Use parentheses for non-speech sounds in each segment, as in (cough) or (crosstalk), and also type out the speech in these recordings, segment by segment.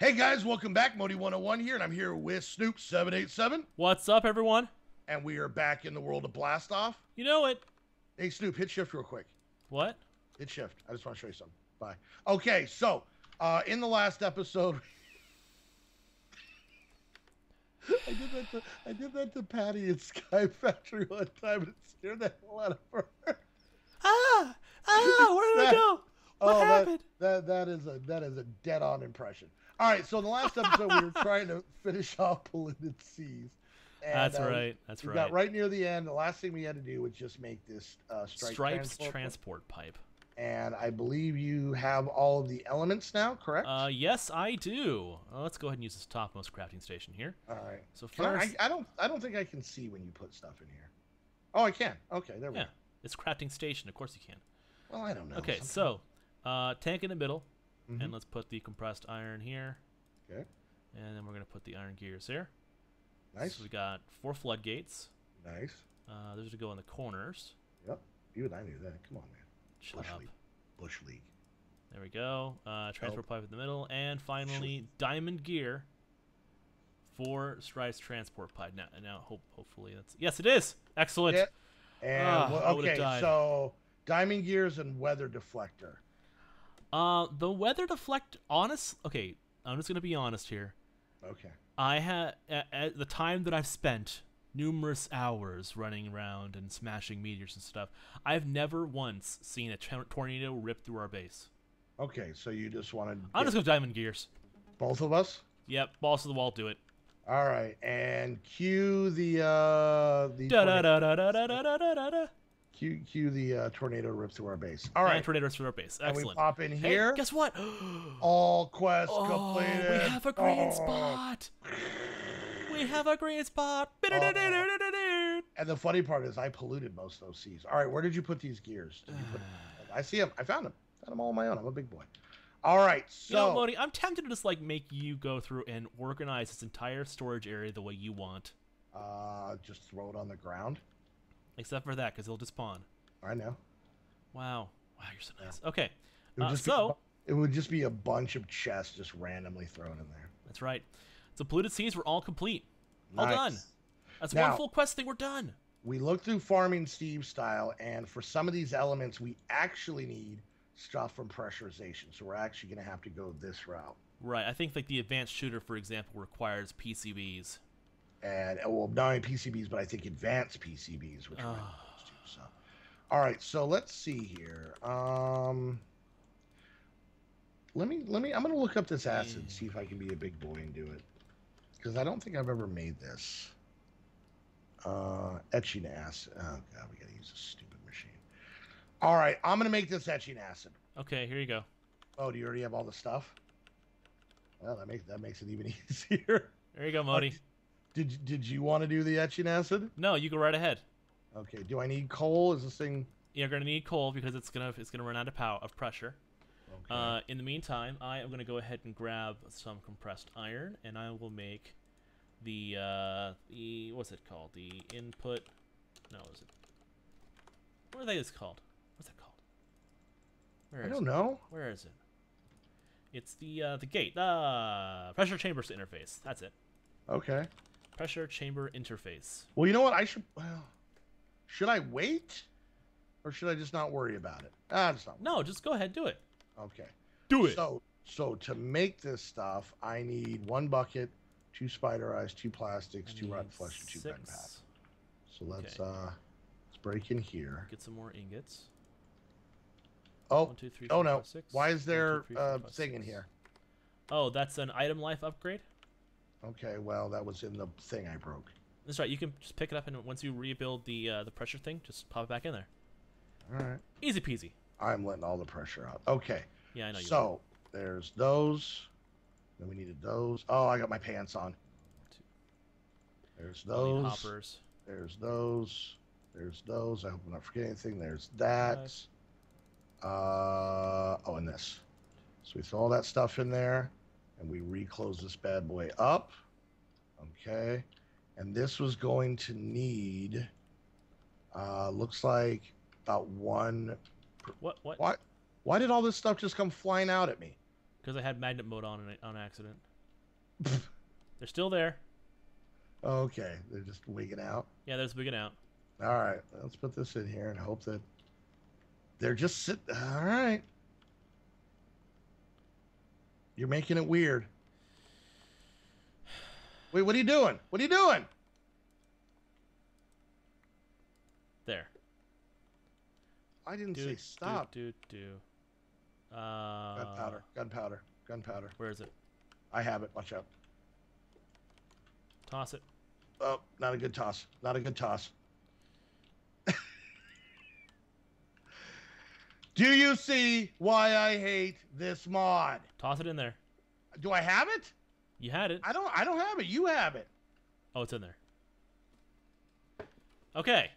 Hey guys, welcome back. Modii 101 here, and I'm here with Snoop 787, What's up, everyone? and we are back in the world of Blast Off. You know it. Hey Snoop, hit shift real quick. What? Hit shift. I just want to show you something. Bye. Okay, so uh, in the last episode, (laughs) I did that to I did that to Patty at Sky (laughs) Factory one time, and it scared the hell out of her. Ah! Ah! (laughs) Where did I go? What Oh, that- happened? That, that is a that is a dead on impression. All right, so in the last episode we were (laughs) trying to finish off polluted seas. and, That's uh, right. That's we right. We got right near the end. The last thing we had to do was just make this uh, stripe Stripes transport, transport pipe. and I believe you have all of the elements now, correct? Uh, yes, I do. Uh, let's go ahead and use this topmost crafting station here. all right. So first, I, I don't I don't think I can see when you put stuff in here. Oh, I can. Okay, there we yeah, go. it's crafting station. Of course you can. Well, I don't know. Okay, so uh, tank in the middle, Mhm. and let's put the compressed iron here, okay, and then we're gonna put the iron gears here. nice, So we got four floodgates. nice. Uh, those are to go in the corners. Yep, you and I knew that. Come on, man. Shut Bush up. league. Bush league. There we go. Uh, transport Oh. pipe in the middle, and finally diamond gear for Stripes transport pipe. Now, now, hope hopefully that's yes, it is. Excellent. Yeah. And Ah, well, okay, so diamond gears and weather deflector. Uh, the weather deflect. Honest. Okay, I'm just gonna be honest here. Okay. I had at, at the time that I've spent numerous hours running around and smashing meteors and stuff. I've never once seen a tornado rip through our base. Okay, so you just wanted I'm just gonna diamond gears. both of us. Yep, balls to the wall. Do it. All right, and cue the uh the Da da da da da da da da da da. Cue, cue the uh, tornado rip through our base. All right, And tornadoes through our base. Excellent. and we pop in Hey, here. guess what? (gasps) All quests oh, completed. we have a green Oh. spot. We have a green spot. (laughs) And the funny part is, I polluted most of those seas. All right, where did you put these gears? Did you put, (sighs) I see them. I found them. Found them all on my own. I'm a big boy. All right, so You know, Moni, I'm tempted to just like make you go through and organize this entire storage area the way you want, uh, just throw it on the ground. Except for that, because it'll just spawn. I know. Wow, wow, you're so nice. Okay, It would uh, just be a so bu- it would just be a bunch of chests just randomly thrown in there. that's right. So polluted seas were all complete, all done. That's Now- one full quest thing. We're done. We looked through farming Steve style, and for some of these elements, we actually need stuff from pressurization. So we're actually going to have to go this route. Right. I think like the advanced shooter, for example, requires PCBs. And uh, well, not only PCBs, but I think advanced PCBs, which gonna Ah. too. So, all right. So let's see here. Um, let me let me. I'm going to look up this acid, Mm. see if I can be a big boy and do it, because I don't think I've ever made this. Uh, etching acid. Oh god, we got to use a stupid machine. All right, I'm going to make this etching acid. Okay, here you go. Oh, do you already have all the stuff? Well, that makes that makes it even (laughs) easier. There you go, Moni. Did did you want to do the etching acid? No, you go right ahead. Okay. Do I need coal? Is this thing? You're gonna need coal because it's gonna it's gonna run out of power of pressure. Okay. Uh, in the meantime, I am gonna go ahead and grab some compressed iron, and I will make the uh, the what's it called? The input. No, is it? What are they is called? What's it called? Where I don't it? know. Where is it? It's the uh, the gate. Uh, pressure chambers interface. That's it. Okay. Pressure chamber interface. Well, you know what? I should. Well, should I wait, or should I just not worry about it? Ah, just not. No, just go ahead, do it. Okay. Do it. So, so to make this stuff, I need one bucket, two spider eyes, two plastics, two rotten flesh, and two pen Six. pad. So let's Okay. uh, let's break in here. Get some more ingots. Oh, One, two, three, oh four, no! five, six. Why is there three, four, a five, thing in here? Oh, that's an item life upgrade. Okay, well that was in the thing I broke. That's right. You can just pick it up, and once you rebuild the uh, the pressure thing, just pop it back in there. All right. Easy peasy. I'm letting all the pressure out. Okay. Yeah, I know you. So there's those. Then we needed those. Oh, I got my pants on. There's those. hoppers. There's those. There's those. I hope I'm not forgetting anything. There's that. Uh oh, and this. So we throw all that stuff in there, and we reclose this bad boy up. Okay. And this was going to need. Uh, looks like about one What? What? why? Why did all this stuff just come flying out at me? Because I had magnet mode on on accident. (laughs) They're still there. Okay, they're just wigging out. Yeah, there's wigging out. All right, let's put this in here and hope that they're just sit. All right, you're making it weird. Wait, what are you doing? What are you doing? There. I didn't Do, say do, stop. Do, do, Uh, gunpowder, gunpowder, gunpowder. Where is it? I have it. Watch out. Toss it. Oh, not a good toss. Not a good toss. Do you see why I hate this mod? Toss it in there. Do I have it? You had it. I don't. I don't have it. You have it. Oh, it's in there. Okay.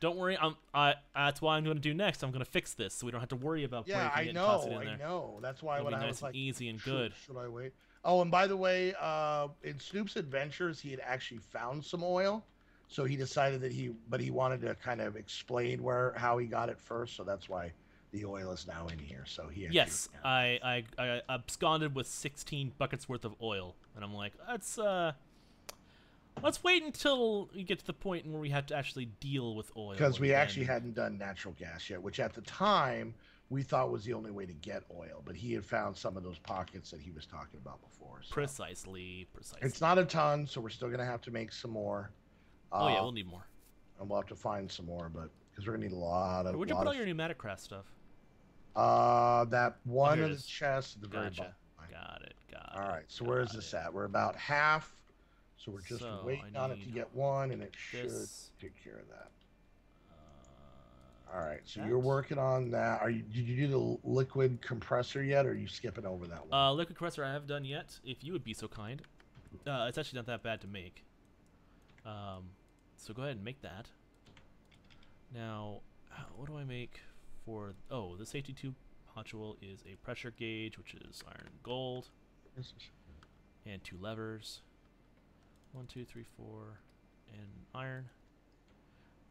Don't worry. I'm. I. That's why I'm going to do next. I'm going to fix this, so we don't have to worry about Yeah, breaking I it and toss know. it in I there. know. That's why It'll when be I nice was like, and easy and should, good. should I wait? Oh, and by the way, uh, in Snoop's adventures, he had actually found some oil, so he decided that he, but he wanted to kind of explain where how he got it first, so that's why the oil is now in here. So he. Yes, I, I I absconded with 16 buckets worth of oil, and I'm like, let's uh, let's wait until we get to the point where we have to actually deal with oil. because we actually hadn't done natural gas yet, which at the time we thought was the only way to get oil, but he had found some of those pockets that he was talking about before. So. precisely, precisely. It's not a ton, so we're still gonna have to make some more. Oh yeah, Uh, we'll need more. and we'll have to find some more, but because we're gonna need a lot of. Where'd you put all your pneumatic craft stuff? Uh, that one of the is. chests at the very bottom. Got it. Got it. All right, so where is got this it. at? We're about half, so we're just So, waiting on it to get one, and it should take care of that. Uh, All right, so that. you're working on that. Are you? Did you do the liquid compressor yet, or are you skipping over that one? Uh, liquid compressor I haven't done yet. If you would be so kind. Uh, it's actually not that bad to make. Um, so go ahead and make that. Now, what do I make for? Oh, the safety tube module is a pressure gauge, which is iron and gold, and two levers. One, two, three, four, and iron.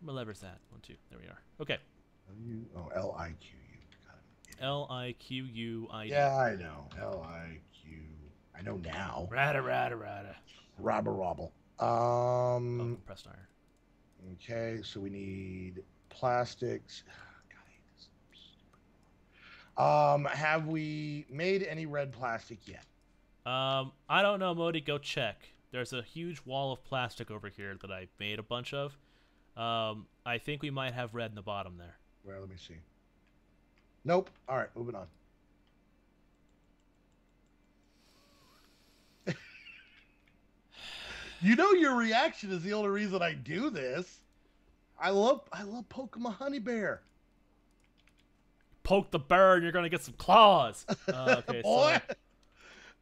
My levers that. One, two. There we are. Okay. you, oh, L I Q U. Got it. L I Q U I D. Yeah, I know. L I Q. I know now. Rada rada rada. Robber robble. Oh, Um. compressed iron. Okay, so we need plastics. (sighs) God, I hate this stupid one. Um, have we made any red plastic yet? Um, I don't know, Modii. Go check. There's a huge wall of plastic over here that I made a bunch of. Um, I think we might have red in the bottom there. Where? Let me see. Nope. All right, moving on. You know your reaction is the only reason I do this. I love I love Pokemon Honey Bear. Poke the bear and you're gonna get some claws. (laughs) Uh, okay, Boy. so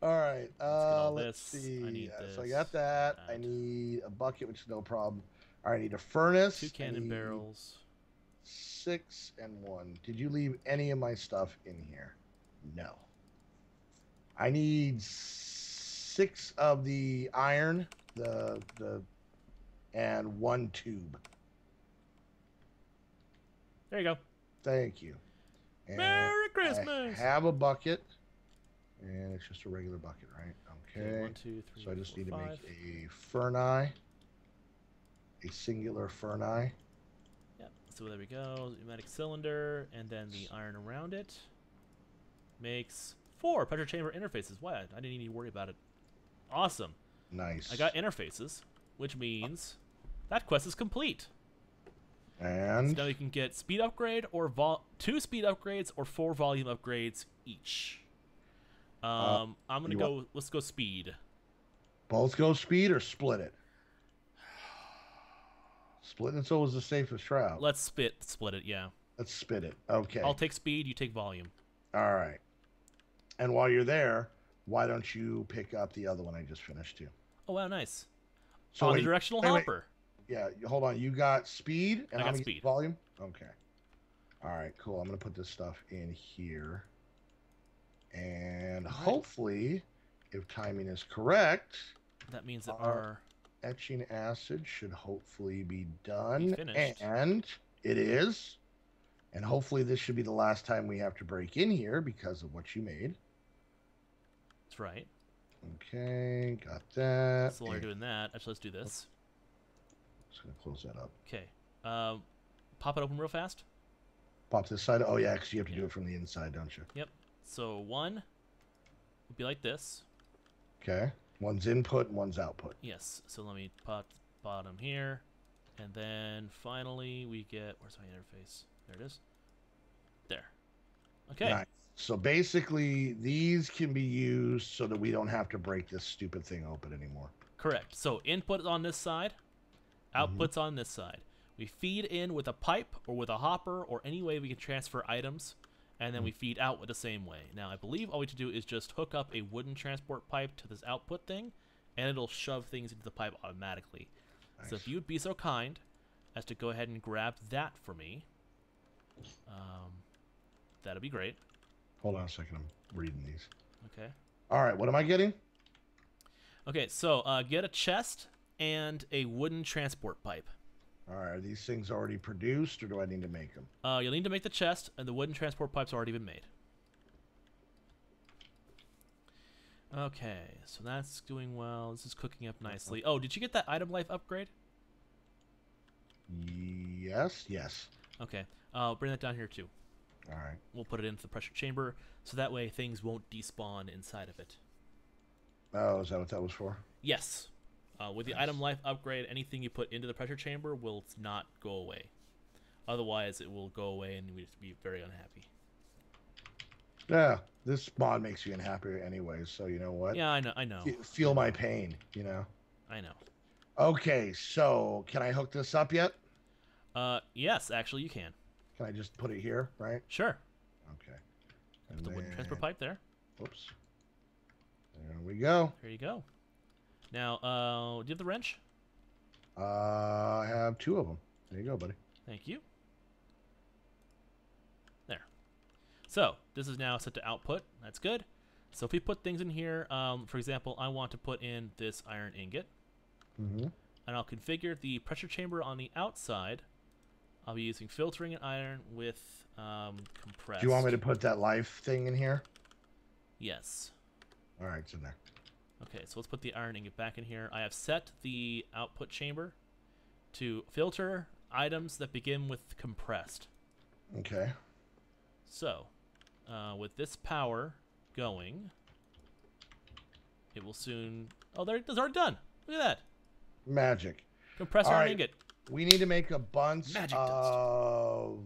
All right. Uh, let's. I see. need Uh, so I got that. I need a bucket, which is no problem. All right, I need a furnace. two cannon barrels. Six and one. Did you leave any of my stuff in here? No. I need six of the iron, the the, and one tube. There you go. Thank you. And Merry I Christmas. have a bucket, and it's just a regular bucket, right? Okay. one, two, three, so I just four, need to five. make a furnace, a singular furnace. Yep. So there we go. Pneumatic cylinder, and then the iron around it makes four pressure chamber interfaces. What? I didn't even worry about it. Awesome. Nice. I got interfaces, which means that quest is complete. So and now you can get speed upgrade or vol- two speed upgrades or four volume upgrades each. Um, I'm gonna go. want- Let's go speed. both go speed or split it. (sighs) Splitting it's always the safest route. Let's spit split it. Yeah, Let's spit it. Okay. I'll take speed. You take volume. All right. And while you're there, why don't you pick up the other one I just finished too? Oh wow, nice. So On wait, the directional wait, wait. hopper. yeah, hold on. You got speed and I got speed. volume? Okay. All right, cool. I'm gonna put this stuff in here, and hopefully, if timing is correct, That means that Uh, our etching acid should hopefully be done, finished. and it is. And hopefully, this should be the last time we have to break in here because of what you made. That's right. Okay, got that. So while you're doing that, actually, let's do this. Just gonna close that up. Okay. Um, pop it open real fast. Pop this side. Oh yeah, because you have to do it from the inside, don't you? Yep. So one would be like this. Okay. One's input one's output. Yes. So let me pop bottom here, and then finally we get where's my interface? There it is. There. Okay. Nice. So basically, these can be used so that we don't have to break this stupid thing open anymore. Correct. So input on this side, Mhm. outputs on this side. We feed in with a pipe or with a hopper or any way we can transfer items, and then we feed out with the same way. Now, I believe all we have to do is just hook up a wooden transport pipe to this output thing, and it'll shove things into the pipe automatically. So if you would be so kind as to go ahead and grab that for me, um, that'd be great. Hold on a second. I'm reading these. Okay. All right. What am I getting? Okay, so uh, get a chest and a wooden transport pipe. All right. Are these things already produced, or do I need to make them? Uh, you'll need to make the chest, and the wooden transport pipe's already been made. Okay, so that's doing well. This is cooking up nicely. Oh, did you get that item life upgrade? Yes. Yes. Okay, uh, bring that down here too. All right. We'll put it into the pressure chamber, so that way things won't despawn inside of it. Oh, is that what that was for? Yes. Uh, with the item life upgrade, anything you put into the pressure chamber will not go away. Otherwise, it will go away and we'd be very unhappy. Yeah. This mod makes you unhappy anyway. So you know what? Yeah, I know. I know. Fe- Feel my pain. You know. I know. Okay. So can I hook this up yet? Uh, yes, actually, you can. Can I just put it here? Right. Sure. Okay. Put the wooden transfer pipe there. Whoops. There we go. There you go. Now, uh, do you have the wrench? Uh, I have two of them. There you go, buddy. Thank you. There. So, this is now set to output. That's good. So if we put things in here, um, for example, I want to put in this iron ingot, Mm-hmm. and I'll configure the pressure chamber on the outside. I'll be using filtering and iron with um, compressed. Do you want me to put that life thing in here? Yes. All right, it's in there. Okay, so let's put the iron ingot back in here. I have set the output chamber to filter items that begin with compressed. Okay. So, uh, with this power going, it will soon. Oh, there, it's already done. Look at that. Magic. Compressor right. ingot. We need to make a bunch Magic of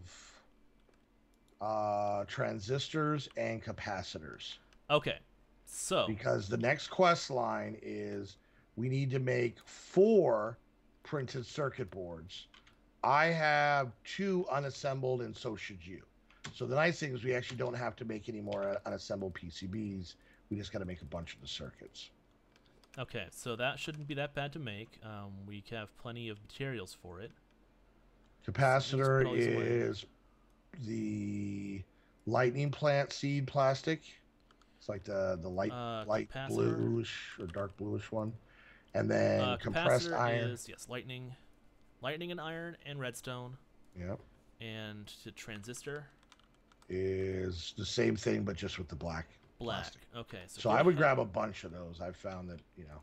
uh, transistors and capacitors Okay, so because the next quest line is we need to make four printed circuit boards. I have two unassembled, and so should you. So the nice thing is we actually don't have to make any more unassembled PCBs. We just got to make a bunch of the circuits. Okay, so that shouldn't be that bad to make. Um, we have plenty of materials for it. Capacitor these is the lightning plant seed plastic. It's like the the light Uh, light capacitor. bluish or dark bluish one, and then Uh, compressed iron. is yes, lightning, lightning and iron and redstone, Yep, and the transistor is the same thing but just with the black. Black. Plastic. Okay, so, So I would grab a bunch of those. I've found that you know.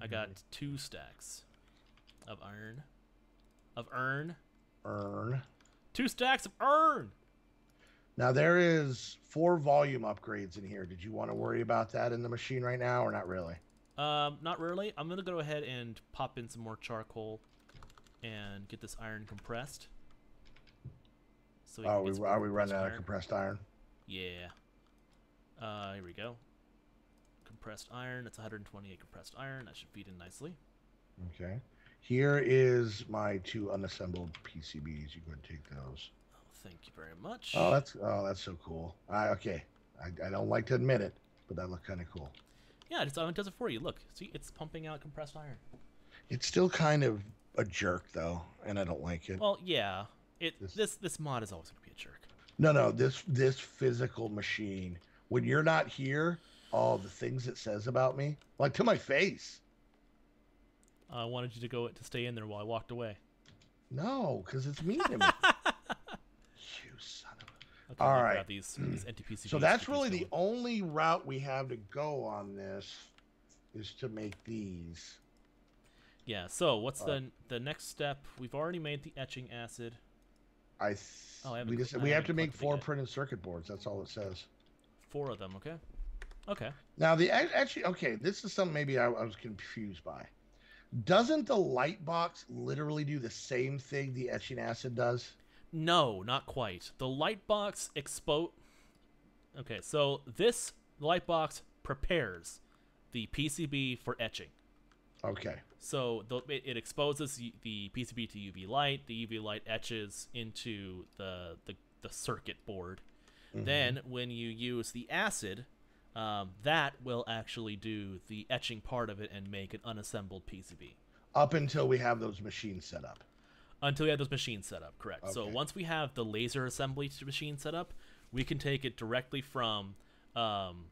I got two stacks of iron, of urn, earn. two stacks of urn. Now there is four volume upgrades in here. Did you want to worry about that in the machine right now or not really? Um, not really. I'm gonna go ahead and pop in some more charcoal and get this iron compressed. So Are can we are we compressed running out of compressed iron? Yeah. Uh, here we go. Compressed iron. That's 128 compressed iron. That should feed in nicely. Okay. Here is my two unassembled PCBs. You go and take those. Oh, thank you very much. Oh, that's oh, that's so cool. I okay. I, I don't like to admit it, but that looked kind of cool. yeah, it's, it does it for you. Look, see, it's pumping out compressed iron. It's still kind of a jerk though, and I don't like it. Well, yeah. It This- this this mod is always gonna be a jerk. No, no, this this physical machine. When you're not here, all the things it says about me, like to my face. I wanted you to go to stay in there while I walked away. No, because it's mean to me. (laughs) you son of a. Okay, All right. these, these (clears throat) empty PCBs So that's really the only route we have to go on this is to make these. Yeah. So what's uh, the the next step? We've already made the etching acid. I Oh, I we just I we have to make four printed circuit boards. That's all it says. Four of them. Okay. Okay. Now the actually okay, this is something maybe I, I was confused by. Doesn't the light box literally do the same thing the etching acid does? No, not quite. The light box expo. Okay, so this light box prepares the PCB for etching. Okay. So the, it, it exposes the PCB to UV light. The UV light etches into the the, the circuit board. Mhm. Then when you use the acid, um, that will actually do the etching part of it and make an unassembled PCB. up until we have those machines set up. Until we have those machines set up, correct. Okay. So once we have the laser assembly machine set up, we can take it directly from um,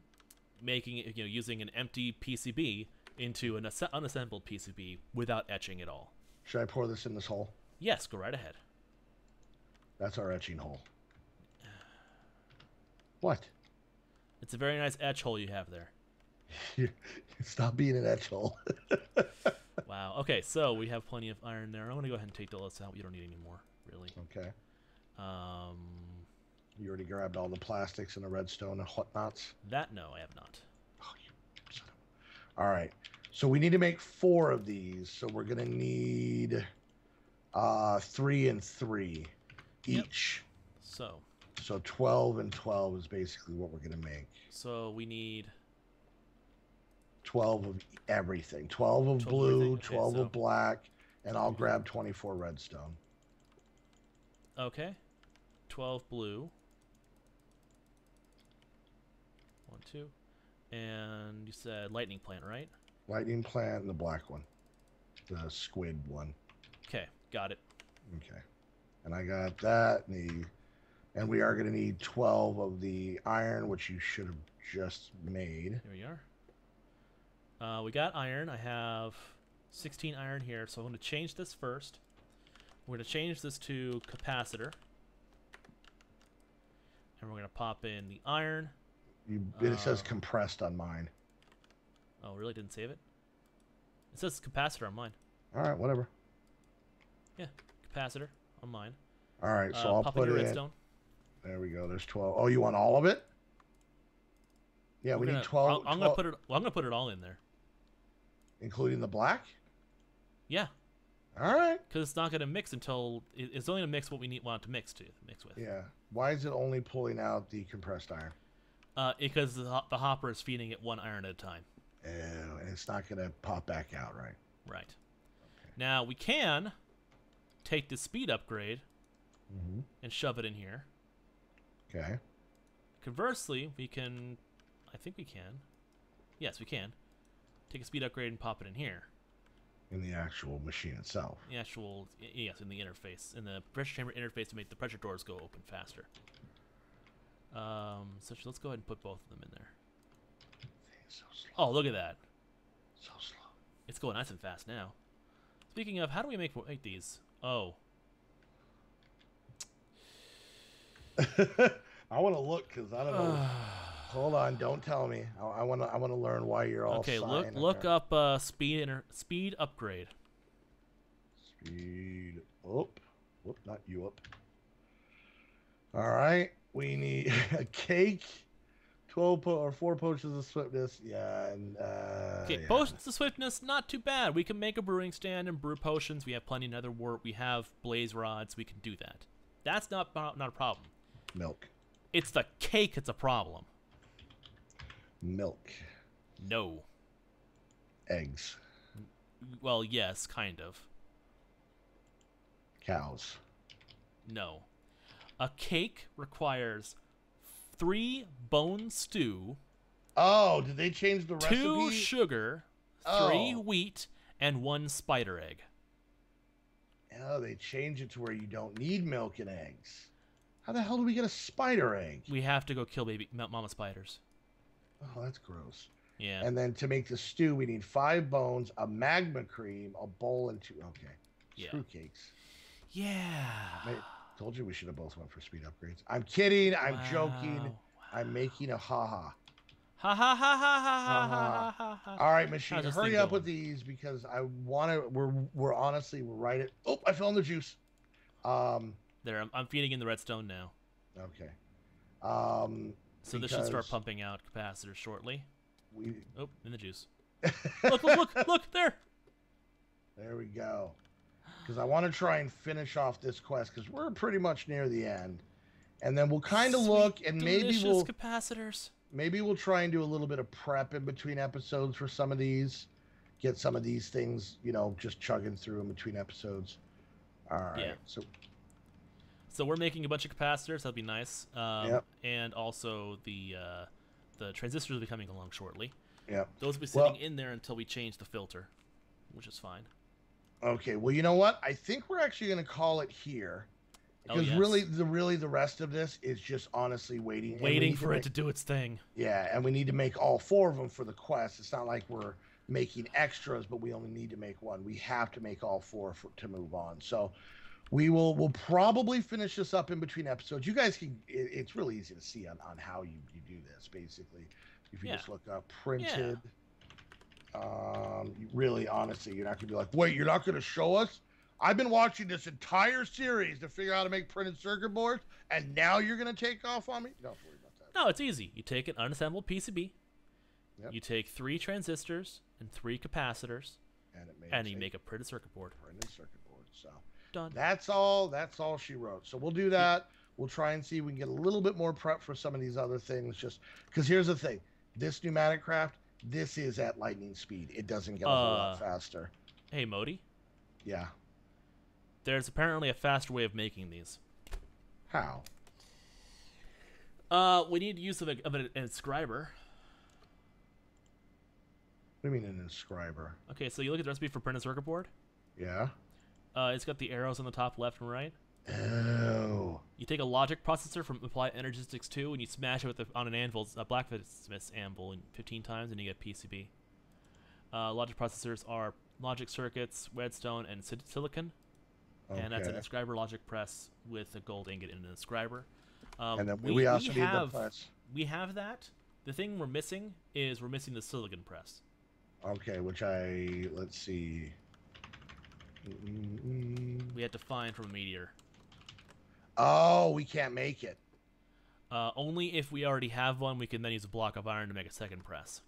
making it, you know, using an empty PCB into an asse- unassembled PCB without etching at all. Should I pour this in this hole? Yes, go right ahead. That's our etching hole. What? It's a very nice etch hole you have there. (laughs) Stop being an etch hole. (laughs) Wow. Okay, so we have plenty of iron there. I'm gonna go ahead and take the list out. We don't need any more, really. okay. Um, You already grabbed all the plastics and the redstone and whatnots. that no, I have not. Oh, you son of a- All right. So we need to make four of these. So we're gonna need uh three and three each. Yep. each. So, So twelve and twelve is basically what we're gonna make. so we need Twelve of everything. Twelve of 12 blue, everything? Okay, twelve so- of black, and I'll grab twenty-four redstone. Okay. 12 blue. One, two. And you said lightning plant, right? Lightning plant and the black one. The squid one. Okay, got it. Okay. And I got that and the and we are gonna need twelve of the iron, which you should have just made. Here we are. Uh, we got iron. I have 16 iron here, so I'm going to change this first. We're going to change this to capacitor. And we're going to pop in the iron. You it says Uh, compressed on mine. Oh, really? Didn't save it? It says capacitor on mine. Alright, whatever. Yeah, capacitor on mine. All right, so uh, I'll pop put in your in. There we go. There's twelve. Oh, you want all of it? Yeah, We're we gonna- need 12, I'll- I'm 12 gonna put it. Well, I'm gonna put it all in there. including the black. Yeah, All right. because it's not gonna mix until it's only gonna mix what we need want it to mix to mix with. Yeah. Why is it only pulling out the compressed iron? Uh, because the, the hopper is feeding it one iron at a time. Ew, and it's not gonna pop back out, right? Right. Now we can take the speed upgrade Mm-hmm. and shove it in here. Okay. Conversely, we can. I think we can. Yes, we can. Take a speed upgrade and pop it in here. In the actual machine itself. The actual yes, in the interface, in the pressure chamber interface to make the pressure doors go open faster. Um, so let's go ahead and put both of them in there. So. Oh, look at that! So slow. It's going nice and fast now. Speaking of, how do we make make these? Oh, (laughs) I want to look because I don't know. (sighs) Hold on, don't tell me. I want to. I want to learn why you're all. okay. Look look there. up uh, speed inter- speed upgrade. Speed up. Whoop, not you up. All right, we need (laughs) a cake, twelve po- or four potions of swiftness. Yeah, and uh, Okay, yeah. potions of swiftness, not too bad. We can make a brewing stand and brew potions. We have plenty of nether wart. We have blaze rods. We can do that. That's not not not a problem. Milk, It's the cake that's a problem. milk, No. eggs, Well, yes, kind of. cows. No. A cake requires three bone stew, Oh, did they change the two recipe? sugar, three Oh. wheat, and one spider egg. oh, they changed it to where you don't need milk and eggs. How the hell do we get a spider egg? We have to go kill baby mama spiders. Oh, that's gross. Yeah. And then to make the stew, we need five bones, a magma cream, a bowl, and two. Okay. Yeah. Screw cakes. Yeah. I told you we should have both went for speed upgrades. I'm kidding. I'm wow. joking. Wow. I'm making a haha. -ha. Ha ha ha ha ha ha ha! All right, machine, hurry up with these because I want to. We're we're honestly we're right at. Oh, I fell in the juice. Um, there, I'm, I'm feeding in the redstone now. Okay. Um. So this should start pumping out capacitors shortly. We. Oh, in the juice. (laughs) Look, look, look, look there. There we go. Because I want to try and finish off this quest because we're pretty much near the end, and then we'll kind of look and maybe we'll capacitors. maybe we'll try and do a little bit of prep in between episodes for some of these. Get some of these things, you know, just chugging through in between episodes. All right. Yeah. So So we're making a bunch of capacitors. That'd be nice. Um, Yep. And also the uh, the transistors will be coming along shortly. yeah. Those will be Well- sitting in there until we change the filter, which is fine. Okay. Well, you know what? I think we're actually going to call it here. Oh, Because yes. really, the really the rest of this is just honestly waiting. Waiting need to for it to do its thing. Yeah, and we need to make all four of them for the quest. It's not like we're making extras, but we only need to make one. We have to make all four for, to move on. So we will we'll probably finish this up in between episodes. You guys can. It, it's really easy to see on, on how you, you do this. Basically, if you Yeah. just look up printed. Um, really, honestly, you're not gonna be like, wait, you're not gonna show us. I've been watching this entire series to figure out how to make printed circuit boards, and now you're gonna take off on me. You don't worry about that. No, it's easy. You take an unassembled PCB. Yep. You take three transistors and three capacitors, And it makes and you make a printed circuit board. printed circuit board. So Done. that's all. That's all she wrote. So we'll do that. We'll try and see if we can get a little bit more prep for some of these other things. Just because here's the thing: this pneumatic craft, this is at lightning speed. It doesn't get a whole lot Uh. faster. Hey, Modii. Yeah. There's apparently a faster way of making these. How? Uh, we need use of, a, of an inscriber. What do you mean an inscriber? Okay, so you look at the recipe for printed circuit board. Yeah. Uh, it's got the arrows on the top left and right. Oh. You take a logic processor from Applied Energistics 2 and you smash it with the, on an anvil, a blacksmith's anvil, 15 times, and you get PCB. Uh, logic processors are logic circuits, redstone, and sil- silicon, Okay. and that's an inscriber logic press with a gold ingot in an inscriber. Um, and then we, we also need have the press. we have that. The thing we're missing is we're missing the silicon press. Okay, which I let's see. Mm-mm-mm. We had to find from a meteor. Oh, we can't make it. Uh, only if we already have one, we can then use a block of iron to make a second press.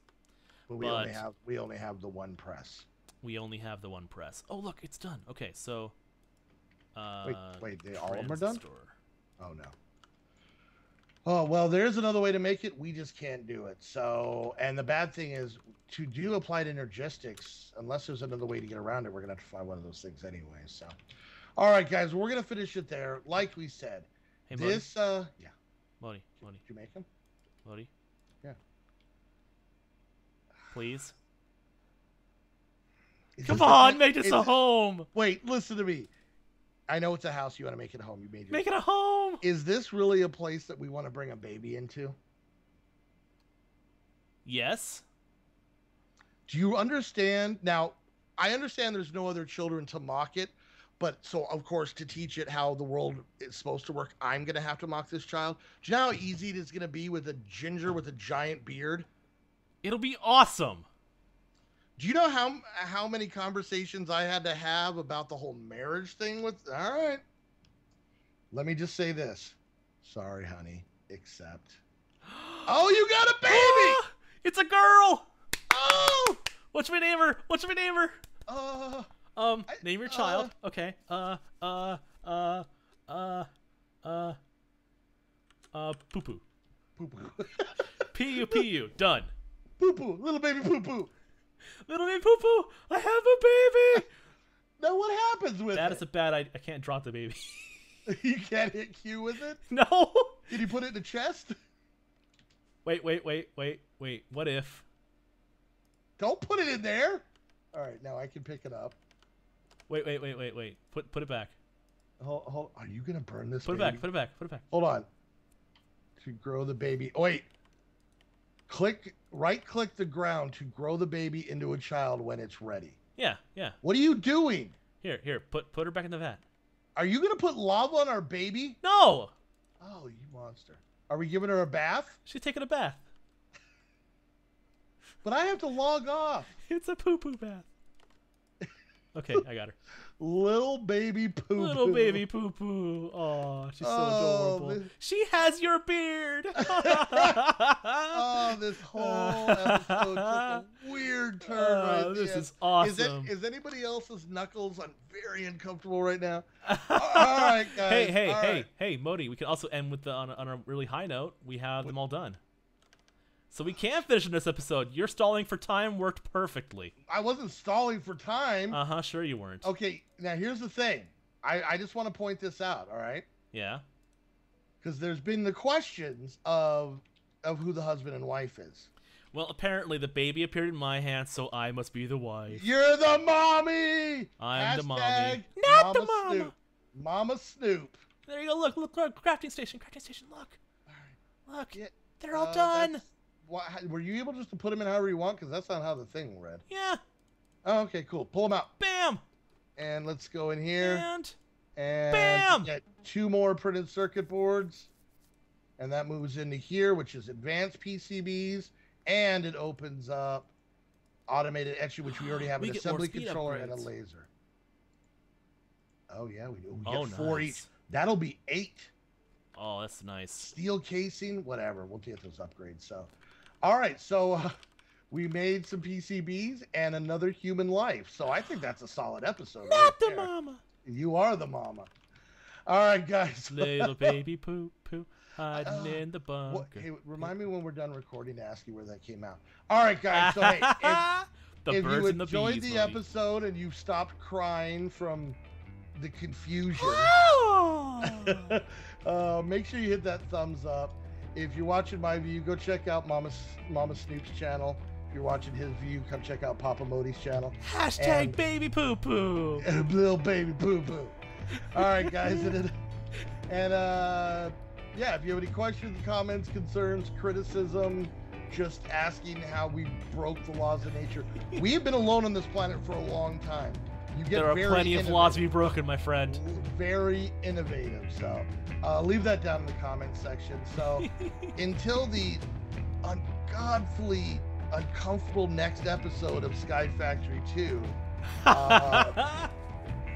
But we only have we only have the one press. We only have the one press. Oh, look, it's done. Okay, so. Uh, Wait, wait, they all of them are done? Oh no. Oh well, there's another way to make it. We just can't do it. So, and the bad thing is to do applied energistics, unless there's another way to get around it, we're gonna have to find one of those things anyway. So, all right, guys, we're gonna finish it there. Like we said, Hey, this. uh Yeah. Modii, Modii, Did you make him Modii. Yeah. Please. Is Come on, make this is a home. Wait, listen to me. I know it's a house. You want to make it a home. You made your. Make it a home. Is this really a place that we want to bring a baby into? Yes. Do you understand? Now, I understand there's no other children to mock it, but so of course to teach it how the world is supposed to work, I'm gonna have to mock this child. Do you know how easy it is gonna be with a ginger with a giant beard? It'll be awesome. Do you know how how many conversations I had to have about the whole marriage thing with? All right, let me just say this. Sorry, honey. Except. (gasps) Oh, you got a baby! (gasps) It's a girl. Oh, What's my name her? What's my name her? uh, Um, I- name your uh, child. Okay. Uh, uh, uh, uh, uh, uh, poo poo. poo poo, P U P U. Done. poo poo, little baby poo poo. Little baby poo poo. I have a baby. (laughs) Now what happens with That it? is a bad idea. I can't drop the baby. (laughs) you can't hit Q with it. (laughs) no. Did you put it in the chest? Wait, wait, wait, wait, wait. What if? Don't put it in there. All right, now I can pick it up. Wait, wait, wait, wait, wait. Put put it back. Hold, hold. Are you gonna burn this? Put it back. Put it back. Put it back. Hold on. To grow the baby. Oh, wait. Click. Right click the ground to grow the baby into a child when it's ready. Yeah, yeah. What are you doing? Here, here. Put put her back in the vat. Are you gonna put lava on our baby? No, Oh, you monster. Are we giving her a bath? she's taking a bath. But I have to log off. (laughs) It's a poo poo bath. Okay, I got her. (laughs) Little baby poo. Little baby poo poo. Oh, she's so Oh, adorable. this- She has your beard. (laughs) Oh, this whole episode took a (laughs) weird oh, turn Oh, right this is awesome. Is, it, is anybody else's knuckles? I'm very uncomfortable right now. (laughs) all right, guys. Hey, hey, all hey, right. hey, Modii. We can also end with the, on, a, on a really high note. We have them all done. So we can finish in this episode. Your stalling for time worked perfectly. I wasn't stalling for time. Uh huh. Sure you weren't. okay, now here's the thing. I, I just want to point this out, all right? Yeah. Because there's been the questions of of who the husband and wife is. Well, apparently the baby appeared in my hands, so I must be the wife. You're the mommy. I'm the mommy. Hashtag Not the Mama mama. Snoop. Mama Snoop. There you go. Look, look, look. Crafting station. Crafting station. Look. All right. Look. Yeah, They're all uh, done. How- were you able just to put them in however you want? Because that's not how the thing read. Yeah. Oh, okay, cool. Pull them out. Bam. And let's go in here And and Bam! get two more printed circuit boards. And that moves into here, which is advanced PCBs. And it opens up automated etching, which we already have We an assembly controller and a laser. Oh, yeah, we do. We oh, get four nice. each. That'll be eight. Oh, that's nice. steel casing, whatever. We'll get those upgrades. So, all right. So uh, we made some PCBs and another human life. So I think that's a solid episode. right Not the there. mama. You are the mama. All right, guys. (laughs) Little baby poo poo hiding Uh, in the bunker. What, hey, remind me when we're done recording to ask you where that came out. All right, guys. So hey, (laughs) if, the if birds you and the enjoyed bees. the episode and you stopped crying from the confusion. Oh! (laughs) uh, make sure you hit that thumbs up. If you're watching my view, go check out Mama Mama Snoop's channel. If you're watching his view, come check out Papa Modii's channel. Hashtag And- baby poo poo. And (laughs) a little baby boo boo. All right, guys, and, and uh, yeah, if you have any questions, comments, concerns, criticism, just asking how we broke the laws of nature. We have been alone on this planet for a long time. There are plenty of innovative. laws to be broken, my friend. very innovative. So uh, leave that down in the comments section. So (laughs) until the ungodly, uncomfortable next episode of Sky Factory 2. Uh,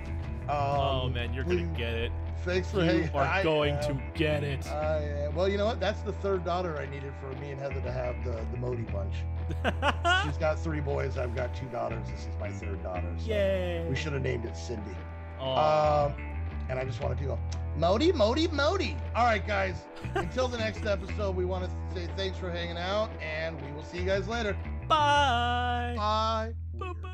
(laughs) oh um, man, you're please- gonna get it. Thanks for You are I going am. to get it. Well, you know what? That's the third daughter I needed for me and Heather to have the the Modii bunch. (laughs) She's got three boys. I've got two daughters. This is my third daughter. So Yay! We should have named it Cindy. Aw. Um, and I just wanted to go, Modii, Modii, Modii. All right, guys. Until the next episode, we want to say thanks for hanging out, and we will see you guys later. Bye. Bye.